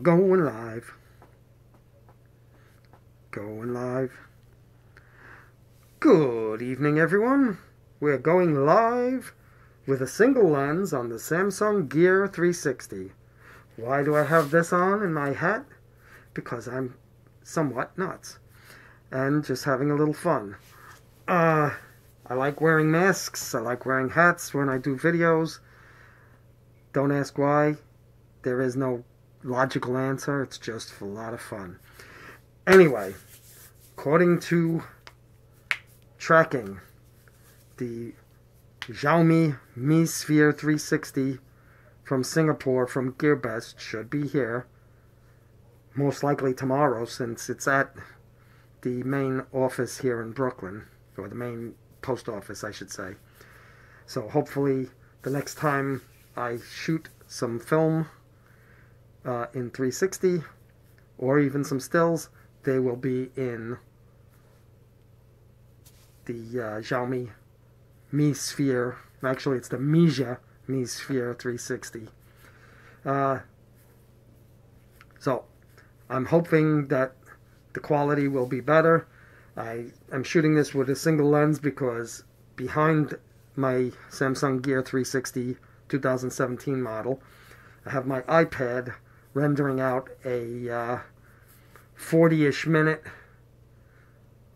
We're going live. Going live. Good evening, everyone. We're going live with a single lens on the Samsung Gear 360. Why do I have this on in my hat? Because I'm somewhat nuts and just having a little fun. Uh, I like wearing masks. I like wearing hats when I do videos. Don't ask why. There is no logical answer. It's just a lot of fun. Anyway, according to tracking, the Xiaomi Mi Sphere 360 from Singapore from GearBest should be here. Most likely tomorrow since it's at the main office here in Brooklyn, or the main post office, I should say. So hopefully the next time I shoot some film uh, in 360 or even some stills, they will be in the uh, Xiaomi Mi Sphere. Actually, it's the Mijia Mi Sphere 360. Uh, so, I'm hoping that the quality will be better. I am shooting this with a single lens because behind my Samsung Gear 360 2017 model, I have my iPad rendering out a 40-ish uh, minute.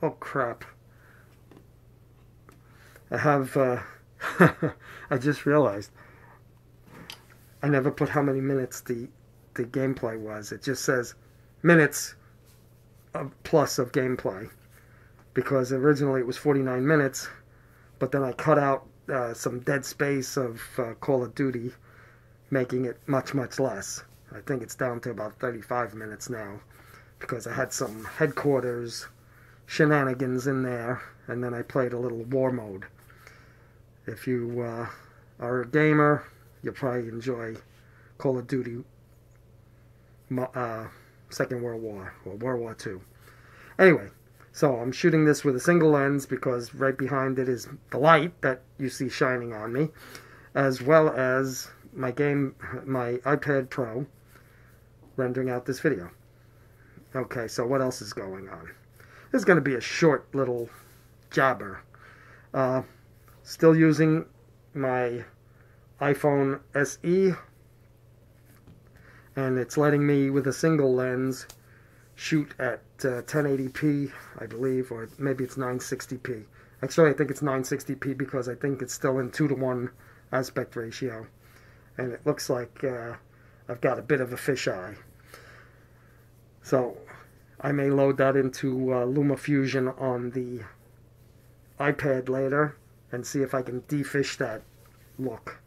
Oh crap! I have. Uh, I just realized I never put how many minutes the the gameplay was. It just says minutes of plus of gameplay because originally it was 49 minutes, but then I cut out uh, some dead space of uh, Call of Duty, making it much much less. I think it's down to about 35 minutes now because I had some headquarters shenanigans in there, and then I played a little war mode. If you uh, are a gamer, you'll probably enjoy Call of Duty uh, Second World War or World War II. Anyway, so I'm shooting this with a single lens because right behind it is the light that you see shining on me, as well as my game, my iPad Pro, rendering out this video. Okay, so what else is going on? This is going to be a short little jabber. Uh, still using my iPhone SE, and it's letting me, with a single lens, shoot at uh, 1080p, I believe, or maybe it's 960p. Actually, I think it's 960p because I think it's still in 2 to 1 aspect ratio. And it looks like uh, I've got a bit of a fisheye. So I may load that into uh, LumaFusion on the iPad later and see if I can defish that look.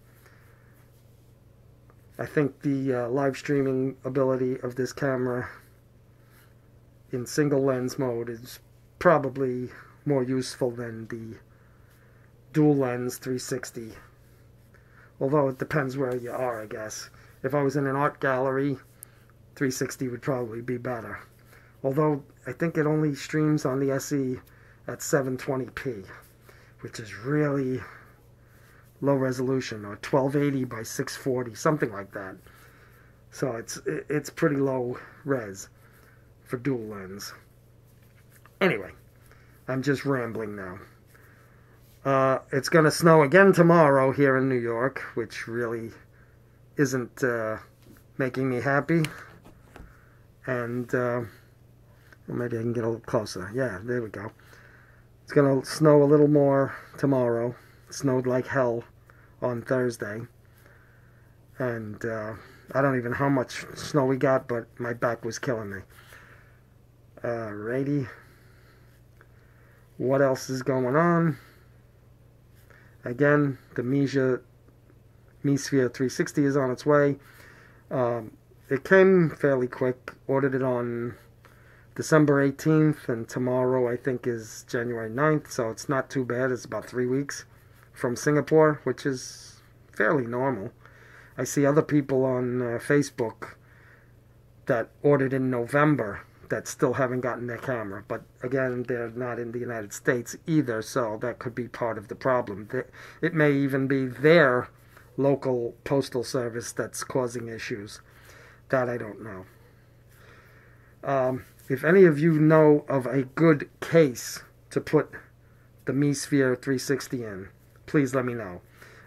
I think the uh, live streaming ability of this camera in single lens mode is probably more useful than the dual lens 360 although it depends where you are I guess if I was in an art gallery 360 would probably be better although I think it only streams on the SE at 720p which is really low resolution or 1280 by 640 something like that so it's it's pretty low res for dual lens. Anyway, I'm just rambling now. Uh, it's going to snow again tomorrow here in New York, which really isn't uh, making me happy. And uh, maybe I can get a little closer. Yeah, there we go. It's going to snow a little more tomorrow. It snowed like hell on Thursday. And uh, I don't even know how much snow we got, but my back was killing me. Alrighty. What else is going on? Again, the Mijia Mi Sphere 360 is on its way. Um, it came fairly quick. Ordered it on December 18th, and tomorrow I think is January 9th, so it's not too bad. It's about three weeks from Singapore, which is fairly normal. I see other people on uh, Facebook that ordered in November that still haven't gotten their camera. But again, they're not in the United States either, so that could be part of the problem. It may even be their local postal service that's causing issues. That I don't know. Um, if any of you know of a good case to put the Mi Sphere 360 in, please let me know.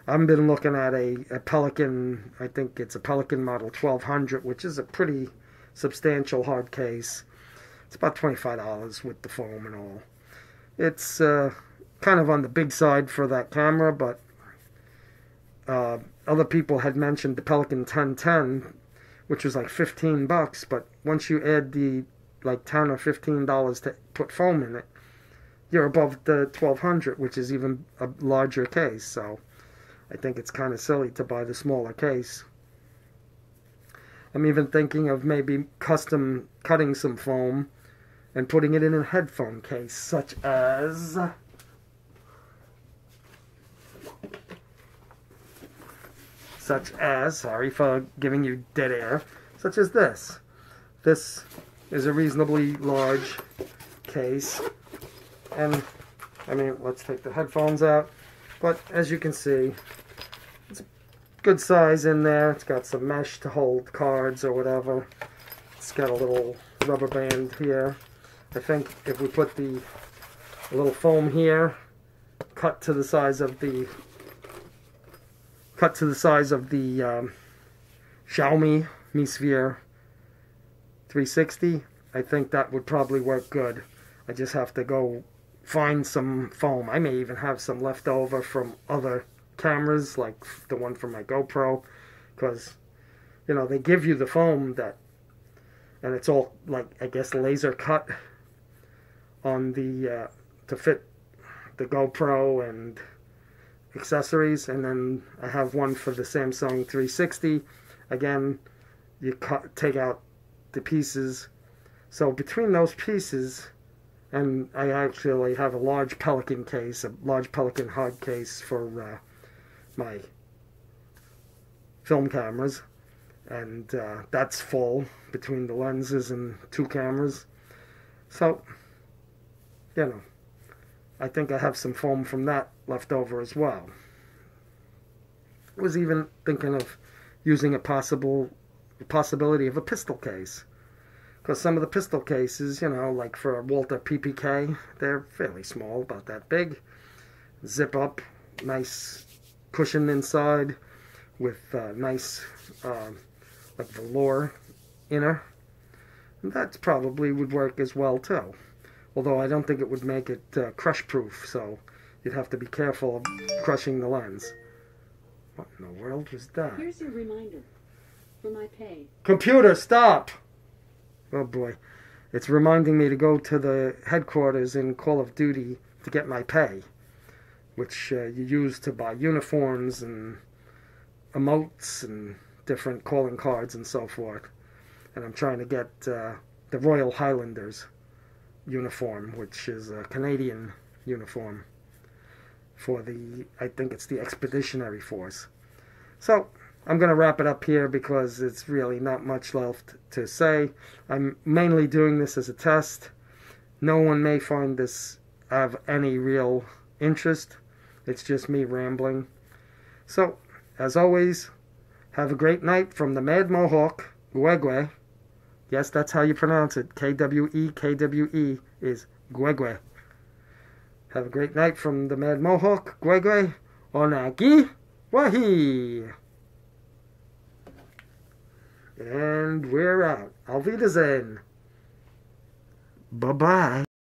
I've been looking at a, a Pelican, I think it's a Pelican Model 1200, which is a pretty substantial hard case. It's about $25 with the foam and all. It's uh, kind of on the big side for that camera, but uh, other people had mentioned the Pelican 1010, which was like 15 bucks, but once you add the like 10 or 15 dollars to put foam in it, you're above the 1200, which is even a larger case. So I think it's kind of silly to buy the smaller case. I'm even thinking of maybe custom cutting some foam and putting it in a headphone case, such as such as, sorry for giving you dead air, such as this. This is a reasonably large case. And I mean let's take the headphones out. But as you can see it's a good size in there. It's got some mesh to hold cards or whatever. It's got a little rubber band here. I think if we put the little foam here cut to the size of the cut to the size of the um, Xiaomi Mi Sphere 360 I think that would probably work good I just have to go find some foam. I may even have some left over from other cameras, like the one from my GoPro, because, you know, they give you the foam that, and it's all, like, I guess laser cut on the, uh, to fit the GoPro and accessories, and then I have one for the Samsung 360. Again, you cut, take out the pieces. So between those pieces, and I actually have a large Pelican case, a large Pelican hard case for uh, my film cameras, and uh, that's full between the lenses and two cameras. So, you know, I think I have some foam from that left over as well. I was even thinking of using a possible possibility of a pistol case because some of the pistol cases, you know, like for a Walther PPK, they're fairly small, about that big. Zip up, nice cushion inside with uh, nice, uh, like velour inner. And that probably would work as well too. Although I don't think it would make it uh, crush proof, so you'd have to be careful of crushing the lens. What in the world was that? Here's your reminder for my pay. Computer, stop! oh boy, it's reminding me to go to the headquarters in Call of Duty to get my pay, which uh, you use to buy uniforms and emotes and different calling cards and so forth. And I'm trying to get uh, the Royal Highlanders uniform, which is a Canadian uniform for the, I think it's the Expeditionary Force. So, I'm going to wrap it up here because it's really not much left to say. I'm mainly doing this as a test. No one may find this of any real interest. It's just me rambling. So, as always, have a great night from the Mad Mohawk, Gwegwe. Yes, that's how you pronounce it. K-W-E, K-W-E is Gwegwe. Have a great night from the Mad Mohawk, Gwegwe, Onagi, Wahi. And we're out. Auf Wiedersehen. Bye bye.